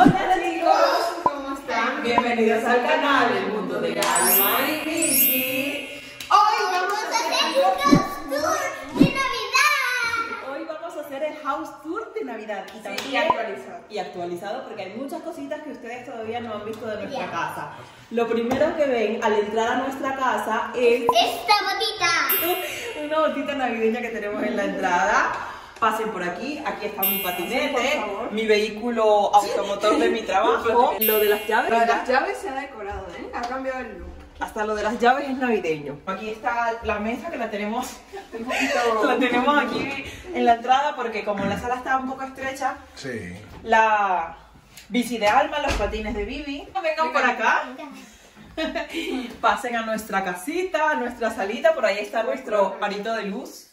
Hola chicos, ¿cómo están? Bienvenidos al canal El Mundo de Alma y Vicky. Hoy vamos a hacer un house tour de Navidad. Hoy vamos a hacer el house tour de Navidad y también y actualizado. y actualizado porque hay muchas cositas que ustedes todavía no han visto de nuestra Ya. casa. Lo primero que ven al entrar a nuestra casa es Esta botita. una botita navideña que tenemos en la entrada. Pasen por aquí, aquí está mi patinete, mi vehículo automotor de mi trabajo, lo de las llaves. Lo de las llaves se ha decorado, ¿eh? Ha cambiado el look. Hasta lo de las llaves es navideño. Aquí está la mesa que la tenemos, la tenemos aquí en la entrada porque como la sala está un poco estrecha, Sí. la bici de Alma, los patines de Bibi, vengan por acá, pasen a nuestra casita, a nuestra salita, por ahí está nuestro arito de luz.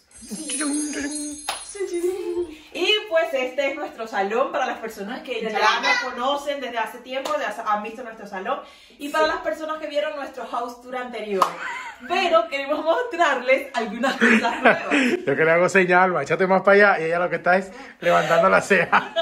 Y pues este es nuestro salón para las personas que ya nos conocen desde hace tiempo, ya han visto nuestro salón. Y para las personas que vieron nuestro house tour anterior. Pero queremos mostrarles algunas cosas nuevas. Yo que le hago señal, va, échate más para allá y ella lo que está es levantando la ceja.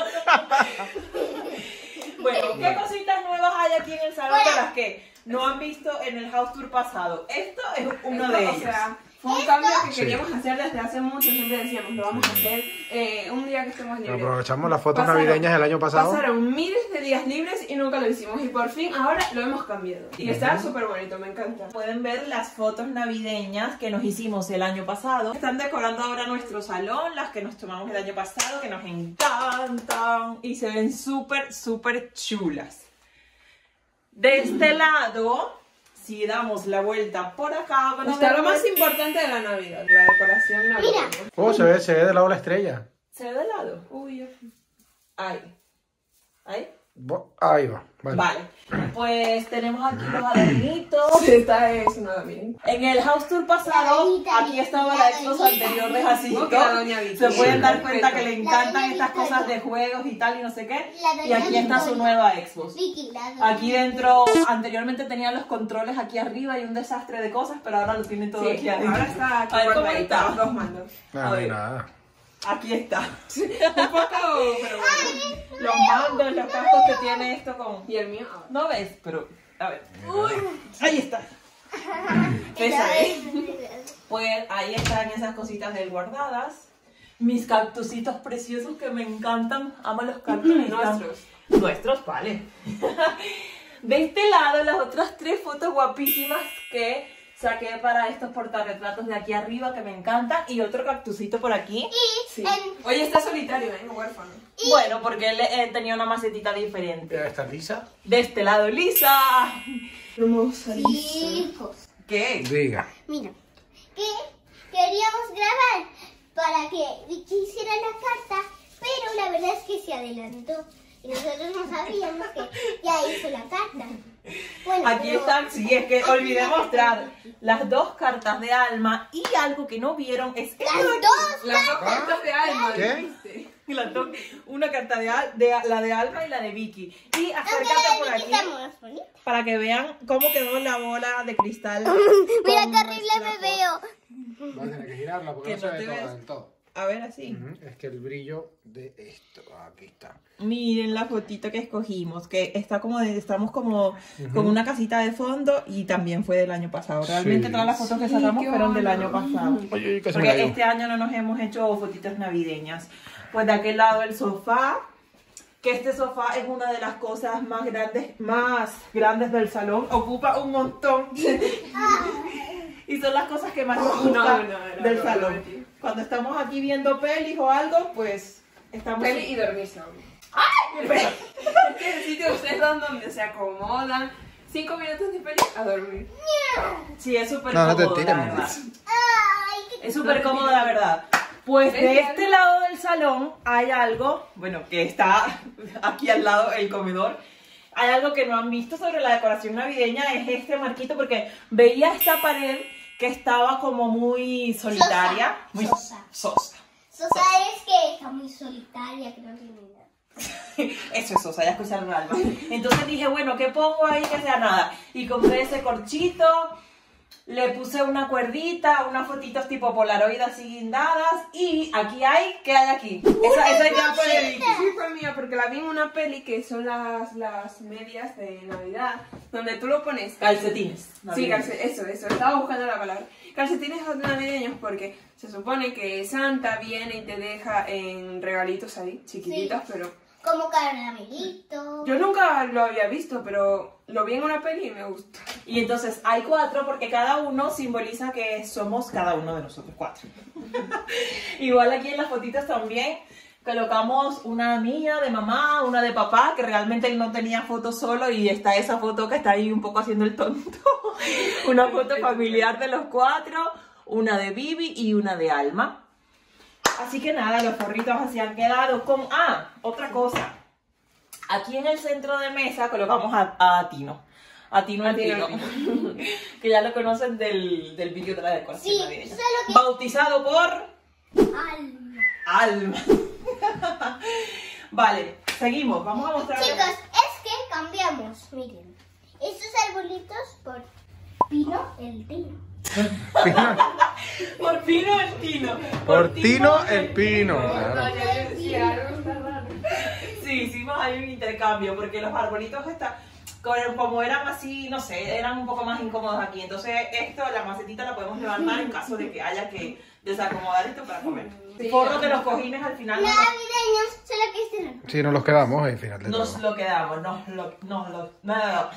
Bueno, ¿qué cositas nuevas hay aquí en el salón de las que no han visto en el house tour pasado? Esto es uno de sea, fue un cambio que Sí. queríamos hacer desde hace mucho. Siempre decíamos, lo vamos a hacer eh, un día que estemos libres. Aprovechamos las fotos Pasaron- navideñas del año pasado. Pasaron miles de días libres y nunca lo hicimos. Y por fin ahora lo hemos cambiado. Y está súper bonito, me encanta. Pueden ver las fotos navideñas que nos hicimos el año pasado. Están decorando ahora nuestro salón, las que nos tomamos el año pasado, que nos encantan y se ven súper, súper chulas. De este lado, si damos la vuelta por acá, van a Está ver lo más importante de la Navidad, la decoración navideña. Oh, se ve, se ve del lado la estrella. ¿Se ve de lado? Uy, yo- Ahí. ¿Ahí? Ahí va. Vale. Vale. Pues tenemos aquí los adornitos. Esta es una, miren. En el house tour pasado, aquí estaba la Xbox anterior de Jacinto. ¿Cómo que la doña? Se pueden dar cuenta que le encantan doña estas cosas de juegos y tal y no sé qué. Doña Y aquí está su nueva Xbox. Aquí dentro, anteriormente tenía los controles aquí arriba y un desastre de cosas, pero ahora lo tienen todo Sí, aquí adentro. ahora está aquí A ver, ¿cómo está? los dos mandos. Nada, A ver. nada. Aquí está. Un poco, pero bueno. Los mandos, los cascos que tiene esto con... Y el mío. No ves, pero... A ver. Ahí está. Esa es. Pues ahí están esas cositas del guardadas. Mis cactusitos preciosos que me encantan. Amo los cactus. Nuestros. Nuestros, vale. De este lado, las otras tres fotos guapísimas que saqué para estos portarretratos de aquí arriba que me encantan. Y otro cactusito por aquí. Sí. En- Oye, está solitario, ¿eh? Huérfano. Bueno, porque él eh, tenía una macetita diferente. Está lisa. De este lado, Lisa. Hermosa. Hijos. ¿Qué? Diga. Mira, que queríamos grabar para que Vicky hiciera la carta, pero la verdad es que se adelantó. Y nosotros no sabíamos que ya hizo la carta. Bueno, Aquí pero- están, sí, es que olvidé mostrar las dos cartas de alma y algo que no vieron es Las dos. Las dos cartas de alma, ¿Qué? ¿viste? Las dos- una carta de, Al- de- la de alma y la de Vicky. Y Aunque acércate por aquí para que vean cómo quedó la bola de cristal. Mira qué horrible me veo. Vas a tener que girarla porque Que no se no ve todo. A ver así. Ujú, Es que el brillo de esto, aquí está. Miren la fotito que escogimos, que está como de- estamos como con una casita de fondo y también fue del año pasado. Realmente Sí. todas las fotos que Sí, sacamos qué fueron del bueno. año pasado. Oye, casi Porque este año no nos hemos hecho fotitos navideñas. Pues de aquel lado el sofá, que este sofá es una de las cosas más grandes, más grandes del salón, ocupa un montón. y son las cosas que más nos gustan No, no, no, del no, salón. Cuando estamos aquí viendo pelis o algo, pues estamos... Peli y dormir solo. Pero- Es que el sitio ustedes van donde se acomodan. Cinco minutos de peli a dormir. Sí, es súper No, no te cómodo, tires, la verdad. Ay, qué Es súper cómodo, la verdad. Pues de este lado del salón hay algo, bueno, que está aquí al lado el comedor. Hay algo que no han visto sobre la decoración navideña, es este marquito, porque veía esta pared que estaba como muy solitaria, Sosa, muy sosa. sosa. Sosa es que está muy solitaria, que no tiene nada. Eso es sosa, ya escucharon algo. Entonces dije, bueno, ¿qué pongo ahí que sea nada? Y compré ese corchito Le puse una cuerdita, unas fotitos tipo Polaroid así guindadas. Y aquí hay, ¿qué hay aquí? Esa, esa ya fue de Vicky. Sí, fue mía, porque la vi en una peli que son las, las medias de Navidad, donde tú lo pones. Calcetines. Sí, navideños. calce- eso, eso, estaba buscando la palabra. Calcetines navideños porque se supone que Santa viene y te deja en regalitos ahí, chiquititos, Sí. pero Como caramelito. yo nunca lo había visto, pero lo vi en una peli y me gustó. Y entonces hay cuatro porque cada uno simboliza que somos cada uno de nosotros cuatro. Igual aquí en las fotitos también colocamos una mía de mamá, una de papá, que realmente él no tenía foto solo y está esa foto que está ahí un poco haciendo el tonto. una foto familiar de los cuatro, una de Bibi y una de Alma. Así que nada, los forritos así han quedado con... Ah, otra cosa. Aquí en el centro de mesa colocamos a, a Tino. A Tino el Tino que ya lo conocen del, del vídeo de la decoración Sí, navideña. solo que- Bautizado por Alma. Alma. vale, seguimos. Vamos a mostrar. Chicos, es que cambiamos. Miren. Estos arbolitos por Pino el Tino. Por Pino el Tino. Por Tino el Pino. No, claro. ya decía, algo está raro. Sí, hicimos ahí un intercambio porque los arbolitos están. Como eran así, no sé, eran un poco más incómodos aquí. Entonces, esto, la macetita la podemos levantar en caso de que haya que desacomodar esto para comer. Sí. Forro de los cojines al final. no Navideños, solo que este no. Sí, nos los quedamos al final de Nos todo. lo quedamos, nos lo, nos lo, no,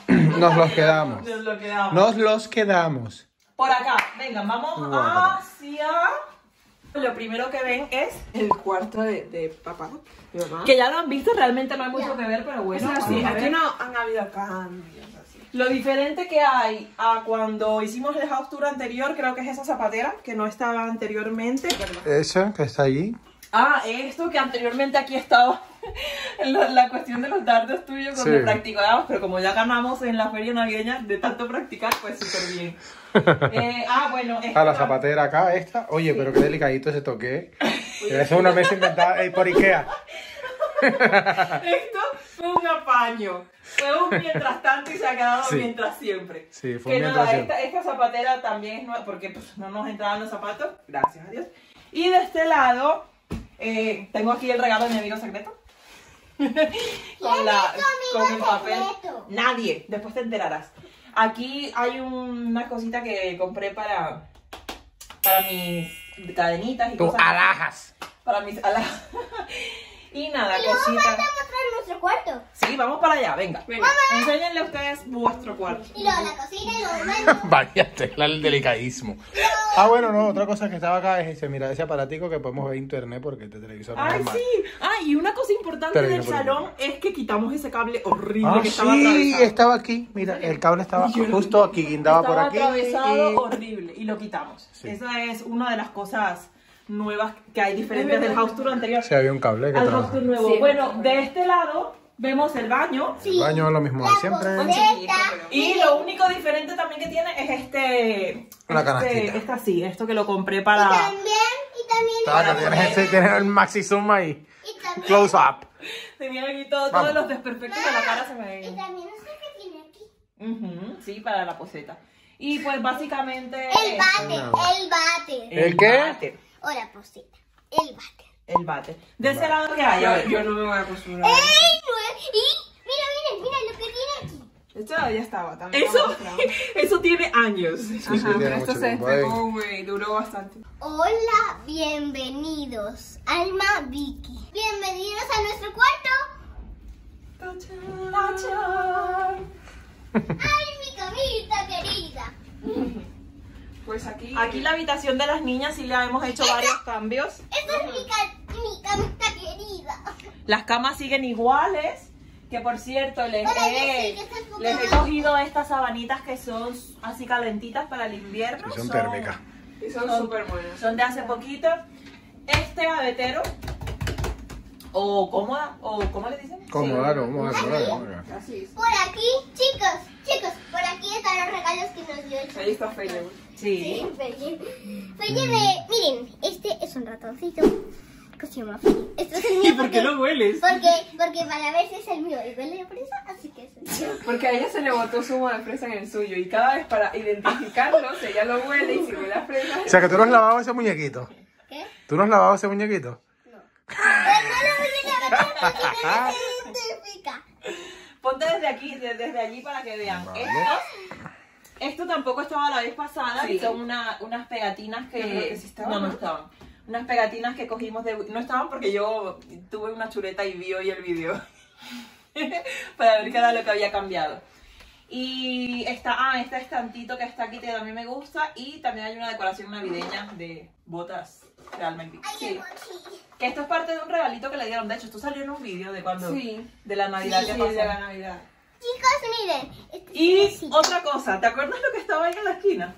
Nos los quedamos. nos lo quedamos. Nos los quedamos. Por acá, vengan, vamos hacia... Lo primero que ven es... El cuarto de, de papá, de mamá. Que ya lo han visto, realmente no hay mucho que ver, pero bueno. Eso sí, vamos a aquí no han habido cambios así. Lo diferente que hay a cuando hicimos el house tour anterior, creo que es esa zapatera, que no estaba anteriormente. Esa que está allí. Ah, esto que anteriormente aquí estaba, la, cuestión de los dardos tuyos cuando Sí. practicábamos, pero como ya ganamos en la feria navideña de tanto practicar, pues súper bien. Eh, ah, bueno, esto A la zapatera acá, esta. Oye, pero qué delicadito ese toque. Eso es una mesa inventada eh, por Ikea. Esto fue un apaño. Fue un mientras tanto y se ha quedado Sí. mientras siempre. Sí, fue que nada, mientras siempre. esta, esta zapatera también es nueva porque pues, no nos entraban los zapatos. Gracias a Dios. Y de este lado, eh, tengo aquí el regalo de mi amigo secreto. con, la, con el papel. secreto? Nadie, después te enterarás. Aquí hay un- una cosita que compré para, para mis cadenitas y Tus cosas. alhajas. Para mis alhajas. y nada, Y luego cositas. Nuestro cuarto. Sí, vamos para allá, venga. Venga. Enséñenle a ustedes vuestro cuarto. Y luego la cocina y los baños. Vaya tela el delicadísimo. Ah, bueno, no, otra cosa que estaba acá es ese, mira, ese aparatico que podemos ver internet porque este televisor no es Ay, normal. sí. Ah, y una cosa importante del salón es que quitamos ese cable horrible Ah, que estaba sí, atravesado. estaba aquí. Mira, el cable estaba justo aquí, guindaba por Estaba aquí. atravesado y- horrible y lo quitamos. Sí. Esa es una de las cosas nuevas que hay diferentes del house tour anterior Sí, había un cable que al house tour nuevo. Sí. bueno, de este lado vemos el baño. El baño es lo mismo de siempre. Y lo único diferente también que tiene es este. Una este- canastita. Esta sí, esto que lo compré Y para. también, y también, Taca, tienes ese, tienes el maxi zoom ahí. y también, Close up. Tenía aquí todo, todos los desperfectos de la cara se me y ven. también, no sé qué tiene aquí. Ujú, sí, para la poseta. Y pues básicamente. El bate, el bate. ¿El qué? bate, O la posita. El bate. el bate. De ese lado que hay, a ver. Yo, yo no me voy a acostumbrar. ¡Ey! no es- Y mira, miren, mira lo que tiene aquí. Esto ya estaba también. Eso, eso tiene años. Sí, Ajá, tiene pero esto se despegó, güey, duró bastante. Hola, bienvenidos. Alma Vicky. Bienvenidos a nuestro cuarto. ¡Ay, mi camita querida! Pues aquí. Aquí la habitación de las niñas sí le hemos hecho varios cambios. Esta es mi, ca- mi camita querida. Las camas siguen iguales. Que por cierto, les Hola, he, Jessy, ¿qué estás les he cogido estas sabanitas que son así calentitas para el invierno. Sí, son térmicas. Y son súper buenos. Son de hace poquito. Este gavetero, o cómoda, o ¿cómo le dicen? Cómoda, cómoda, cómoda, cómoda. Así es. Por aquí, chicos, chicos, por aquí están los regalos que nos dio el Ahí está Feye. Sí. Sí, Feye. Feye me- Miren, este es un ratoncito. que se llama. Esto es el mío ¿Y por qué porque, lo hueles? porque, porque para ver si es el mío y huele a fresa, así que es el mío. Porque a ella se le botó zumo de fresa en el suyo y cada vez para identificarlo, si ella lo huele y si huele a fresa. O sea, que tú no has lavado ese muñequito. ¿Qué? ¿Tú no has lavado ese muñequito? No. Pero no lo voy a lavar porque no se identifica. Ponte desde aquí, de- desde allí para que vean. Vale. Esto, esto tampoco estaba la vez pasada Sí. y son una- unas pegatinas que... Que sí estaban, No, no ¿no? estaban. Unas pegatinas que cogimos de... No estaban porque yo tuve una chuleta y vi hoy el video. para ver qué era lo que había cambiado. Y está, ah, este estantito que está aquí que también me gusta. Y también hay una decoración navideña de botas realmente. Sí. Que esto es parte de un regalito que le dieron. De hecho, esto salió en un video de cuando... Sí. De la Navidad Sí, que sí, pasó. de la Navidad. Chicos, miren. Este es Y otra cosa, ¿te acuerdas lo que estaba ahí en la esquina?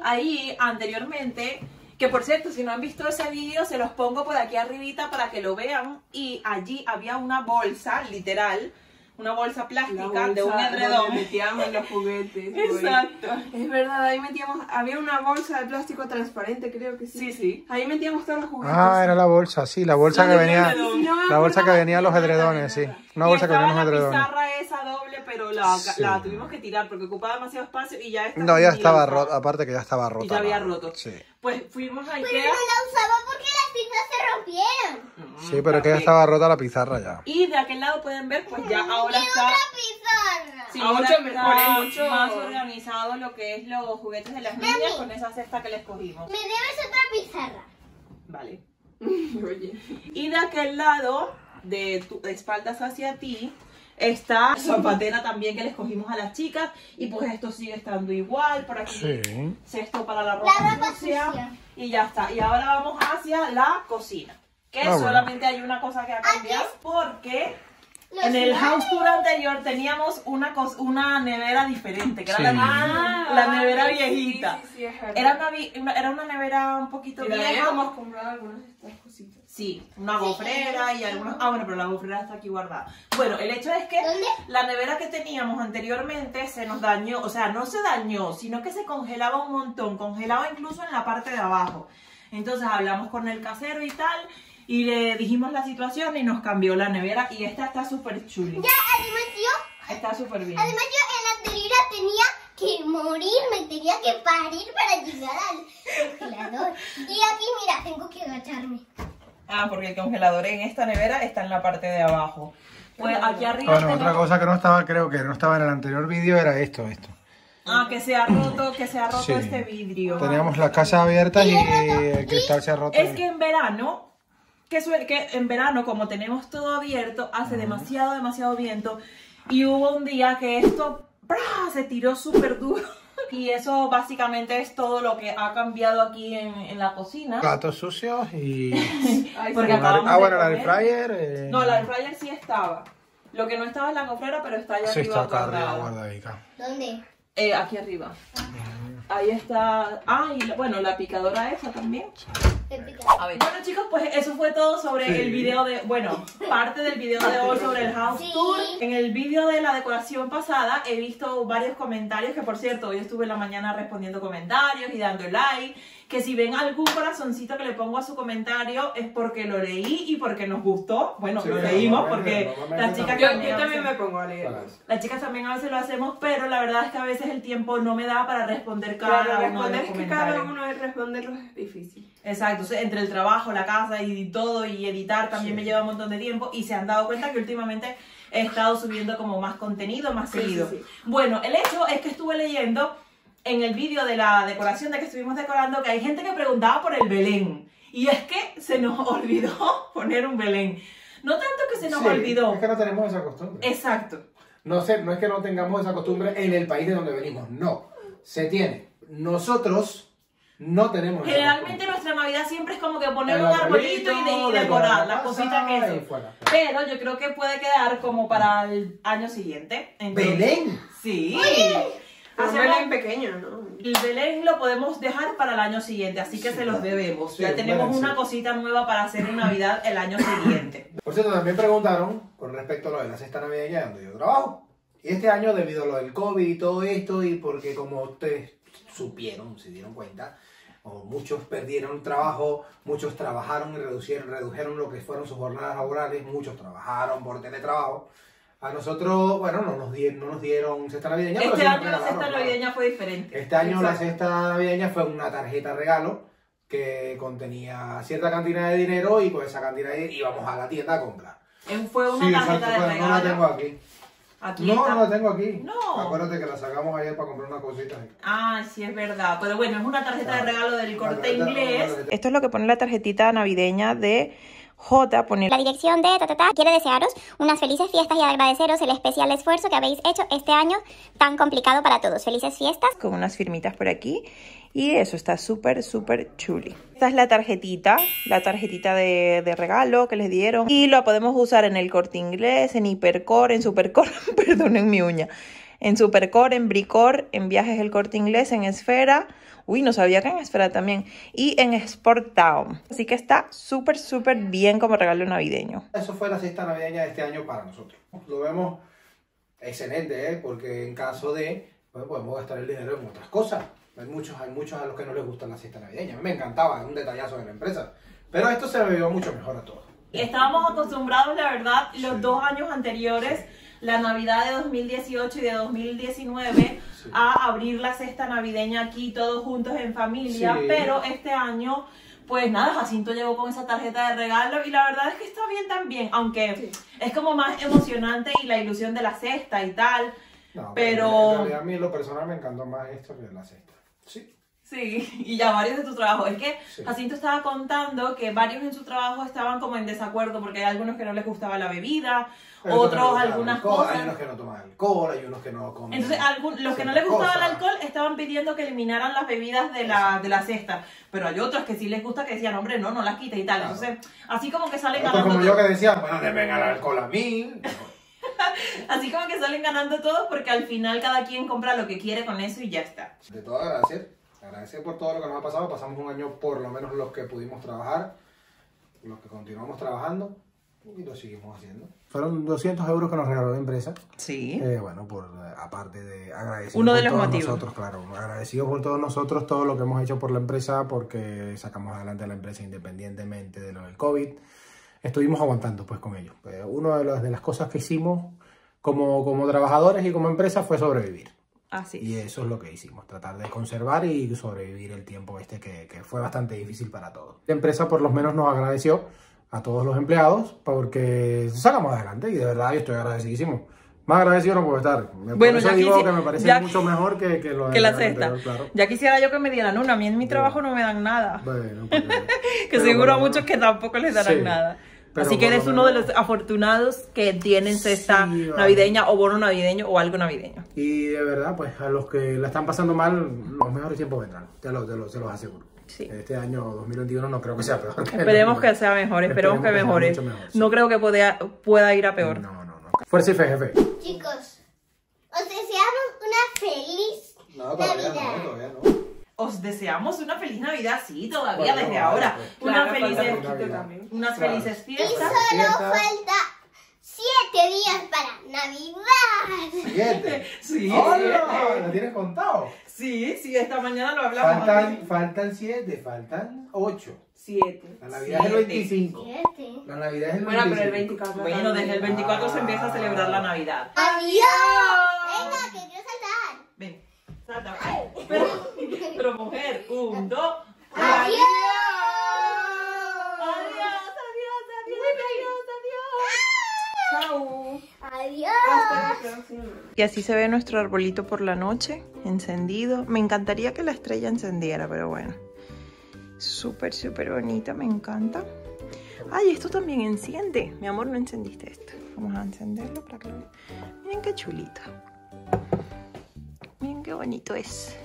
Ahí anteriormente, que por cierto, si no han visto ese vídeo, se los pongo por aquí arribita para que lo vean. Y allí había una bolsa, literal, una bolsa plástica bolsa de un donde edredón. metíamos los juguetes. güey. Exacto. Es verdad, ahí metíamos, había una bolsa de plástico transparente, creo que sí. Sí, sí. Ahí metíamos todos los juguetes. Ah, era la bolsa, sí, la bolsa Sí, que venía. No La bolsa que venía a los edredones, sí. Una Y bolsa que venía los la edredones. Pero la, Sí. la tuvimos que tirar porque ocupaba demasiado espacio y ya esta No, ya estaba usaba. aparte que ya estaba rota. Y ya había roto. Sí. Pues fuimos a Pero Ikea. no la usaba porque las pinzas se rompieron. Sí, pero es que ya estaba rota la pizarra ya. Y de aquel lado pueden ver, pues ya ahora ¡Y está... otra pizarra! Sí, Ah, ahora mucho está mejor. Mucho- más organizado lo que es los juguetes de las Mami. niñas con esa cesta que les cogimos. Me debes otra pizarra. Vale. Oye. Y de aquel lado, de tu de espaldas hacia ti, está la zapatera también que les cogimos a las chicas. Y pues esto sigue estando igual. Por aquí, Sí. cesto para la ropa, La ropa sucia. sucia. Y ya está. Y ahora vamos hacia la cocina. Que Ah, bueno. solamente hay una cosa que ha cambiado. Porque Los en el house tour anterior teníamos una, cos- una nevera diferente, que era la, Ah, la nevera viejita. Sí, sí, sí, es verdad. Era una, era una nevera un poquito Y vieja. habíamos comprado algunas de estas cositas. Sí, una gofrera y algunos... Ah, bueno, pero la gofrera está aquí guardada. Bueno, el hecho es que ¿Dónde? la nevera que teníamos anteriormente se nos dañó, o sea, no se dañó, sino que se congelaba un montón, congelaba incluso en la parte de abajo. Entonces hablamos con el casero y tal, y le dijimos la situación y nos cambió la nevera y esta está súper chuli. Ya, además yo, Está súper bien. además yo en la anterior tenía que morir, me tenía que parir para llegar al congelador. Y aquí, mira, tengo que agacharme. Ah, porque el congelador en esta nevera está en la parte de abajo. Pues aquí arriba Bueno, otra cosa que no estaba, creo que no estaba en el anterior vídeo era esto, esto. Ah, que se ha roto, que se ha roto Sí. este vidrio. Teníamos las casas abiertas y el cristal se ha roto. Es que en verano, que, que en verano, como tenemos todo abierto, hace demasiado, demasiado viento. Y hubo un día que esto ¡bra! se tiró súper duro. Y eso básicamente es todo lo que ha cambiado aquí en, en la cocina. Platos sucios y... Ay, Porque sí. acabamos Ah, de bueno, la air fryer... eh, No, la air fryer sí estaba. Lo que no estaba es la gofrera, pero está allá Sí, arriba está acá arriba guardada. guardadica. ¿Dónde? Eh, aquí arriba. Ahí está. Ah, y la- bueno, la picadora esa también. A ver. Bueno chicos, pues eso fue todo sobre Sí. el video de, bueno, parte del video de hoy sobre el house Sí. tour. En el video de la decoración pasada he visto varios comentarios, que por cierto, hoy estuve en la mañana respondiendo comentarios y dando like, que si ven algún corazoncito que le pongo a su comentario es porque lo leí y porque nos gustó. Bueno, Sí, lo leímos porque las chicas Yo, también yo a también me veces- pongo a leer. las chicas también a veces lo hacemos, pero la verdad es que a veces el tiempo no me da para responder cada Claro, uno de responder los es que cada uno es responderlos es difícil. Exacto, entonces, entre el trabajo, la casa y todo y editar también me lleva un montón de tiempo y se han dado cuenta que últimamente he estado subiendo como más contenido, más Sí, seguido. sí, sí. Bueno, el hecho es que estuve leyendo en el vídeo de la decoración de que estuvimos decorando que hay gente que preguntaba por el Belén y es que se nos olvidó poner un Belén. No tanto que se nos Sí, olvidó. Es que no tenemos esa costumbre. Exacto. No sé, no es que no tengamos esa costumbre en el país de donde venimos, no. Se tiene. Nosotros no tenemos Generalmente nuestra Navidad siempre es como que poner El un arbolito y, de, y decorar decorar la las cositas que eso. fuera. Pero yo creo que puede quedar como para el año siguiente. Entonces- Belén. Sí. Un Hacemos- Belén pequeño, ¿no? el Belén lo podemos dejar para el año siguiente, así que se los debemos. Sí, ya tenemos bueno, una sí. cosita nueva para hacer en Navidad el año siguiente. Por cierto, también preguntaron con respecto a lo de la cesta navideña donde yo trabajo. Y este año, debido a lo del COVID y todo esto, y porque como ustedes supieron, se dieron cuenta, o muchos perdieron trabajo, muchos trabajaron y reducieron, redujeron lo que fueron sus jornadas laborales, muchos trabajaron por teletrabajo. A nosotros, bueno, no nos dieron, no nos dieron cesta navideña. pero Este sí nos año la cesta navideña fue diferente. Este año la Exacto. cesta navideña fue una tarjeta regalo que contenía cierta cantidad de dinero y con esa cantidad de dinero íbamos a la tienda a comprar. Fue una Sí, tarjeta exacto, de pero no la tengo regalo. aquí. Aquí No, está. no la tengo aquí. No. Acuérdate que la sacamos ayer para comprar unas cositas. Ah, sí, es verdad. Pero bueno, es una tarjeta de Claro. regalo del La corte tarjeta- inglés. la Esto es lo que pone la tarjetita navideña de J. Pone La dirección de ta, ta, ta quiere desearos unas felices fiestas y agradeceros el especial esfuerzo que habéis hecho este año tan complicado para todos. Felices fiestas. con unas firmitas por aquí. Y eso está súper, súper chuli. Esta es la tarjetita, la tarjetita de, de regalo que les dieron. Y la podemos usar en el corte inglés, en hipercore, en supercore, perdonen mi uña. En supercore, en bricor, en viajes el corte inglés, en esfera. Uy, no sabía que en esfera también. Y en Sport Town. Así que está súper, súper bien como regalo navideño. Eso fue la cesta navideña de este año para nosotros. Lo vemos excelente, ¿eh? porque en caso de, pues, podemos gastar el dinero en otras cosas. Hay muchos, hay muchos a los que no les gusta la cesta navideña. A mí me encantaba, es un detallazo de la empresa. Pero esto se me vio mucho mejor a todos. Estábamos acostumbrados, la verdad, los Sí. dos años anteriores, la Navidad de 2018 y de 2019, Sí. a abrir la cesta navideña aquí todos juntos en familia, Sí. pero este año, pues nada, Jacinto llegó con esa tarjeta de regalo y la verdad es que está bien también, aunque es como más emocionante y la ilusión de la cesta y tal. No, Pero- En realidad a mí lo personal me encantó más esto que la cesta. Sí. Sí, y ya varios de tu trabajo. Es que Sí. Jacinto estaba contando que varios en su trabajo estaban como en desacuerdo porque hay algunos que no les gustaba la bebida, otros algunas alcohol, cosas. Hay unos que no toman alcohol, hay unos que no comen. Entonces, algún- los que no les gustaba el alcohol estaban pidiendo que eliminaran las bebidas de la, de la cesta. Pero hay otros que sí les gusta que decían, hombre, no, no las quites y tal. Claro. Entonces, así como que salen ganando como yo que decían, bueno, le venga el alcohol a mí. Así como que salen ganando todos porque al final cada quien compra lo que quiere con eso y ya está. De todo agradecer, agradecer por todo lo que nos ha pasado. Pasamos un año, por lo menos los que pudimos trabajar, los que continuamos trabajando y lo seguimos haciendo. Fueron 200 euros que nos regaló la empresa. Sí. Eh, bueno, por eh, aparte de agradecidos Uno de por los todos motivos. nosotros, claro, agradecidos por todos nosotros, todo lo que hemos hecho por la empresa, porque sacamos adelante la empresa independientemente de lo del COVID. Estuvimos aguantando pues con ellos. Pues, una de las, de las cosas que hicimos como, como trabajadores y como empresa fue sobrevivir. Así. Y eso es lo que hicimos, tratar de conservar y sobrevivir el tiempo este que, que fue bastante difícil para todos. La empresa por lo menos nos agradeció a todos los empleados porque sacamos adelante y de verdad yo estoy agradecidísimo. Más agradecido no puedo estar. Me- Bueno, por eso ya digo que me parece ya- mucho mejor que, que lo Que la cesta. anterior, claro. Ya quisiera yo que me dieran una. A mí en mi trabajo no me dan nada. Bueno, porque- Que seguro por a muchos que tampoco les darán Sí, nada. Pero Así que eres uno de los afortunados que tienen cesta Sí, vale. navideña o bono navideño o algo navideño. Y de verdad, pues a los que la están pasando mal, los mejores tiempos vendrán. Te lo, te lo- se los aseguro. Sí. Este año 2021 no creo que sea peor. que Esperemos que 2020. sea mejor, esperemos que sea mejore. mucho mejor, sí. No creo que pueda, pueda ir a peor. No, no, no. Fuerza y fe, jefe. Chicos, os deseamos una feliz No, todavía no, todavía no. Os deseamos una feliz Navidad, sí, todavía Bueno, desde ahora. pues. Claro, Navidad. también. unas Claro. felices Y fiestas. solo Fiesta. falta siete días para Navidad. Siete. Sí, ¡Hola! ¿Lo tienes contado? sí, sí, esta mañana lo hablamos. Faltan, faltan siete, faltan ocho. Siete. La Navidad es el Siete. 25. Siete. La Navidad es el 25. Bueno, pero el 24 Bueno, también. desde el 24 se empieza a celebrar la Navidad. ¡Adiós! Venga, que quiero saltar. Ven, salta. Pero, pero mujer, un, dos. ¡Adiós! Adiós, adiós, adiós, adiós, adiós. Chao. ¡Adiós! Hasta la próxima. Y así se ve nuestro arbolito por la noche, encendido. Me encantaría que la estrella encendiera, pero bueno. Súper, súper bonita, me encanta. Ay, esto también enciende. Mi amor, no encendiste esto. Vamos a encenderlo para que lo vean. Miren qué chulito. Qué bonito es.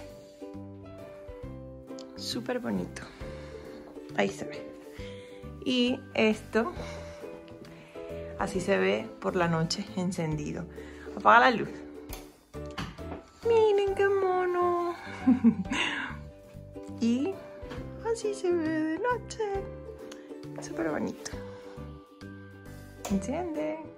Súper bonito. Ahí se ve. Y esto, así se ve por la noche encendido. Apaga la luz. Miren qué mono. y así se ve de noche. Súper bonito. Mono.